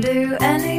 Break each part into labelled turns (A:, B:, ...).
A: do anything.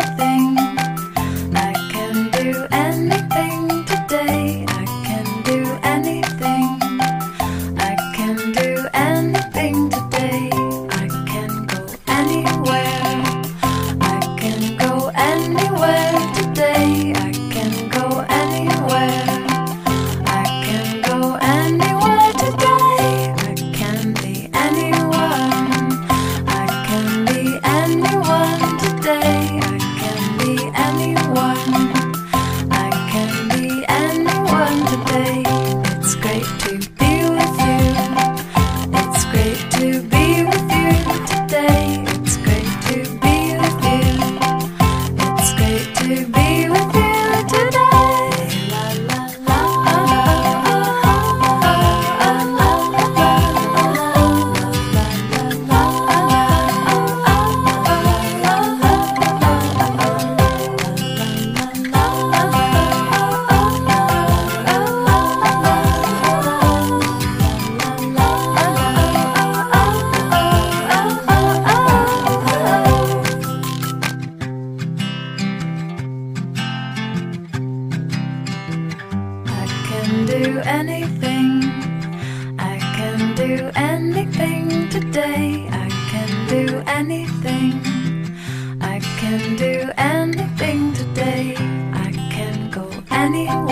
A: Can do anything. I can do anything today. I can do anything. I can do anything today. I can go anywhere.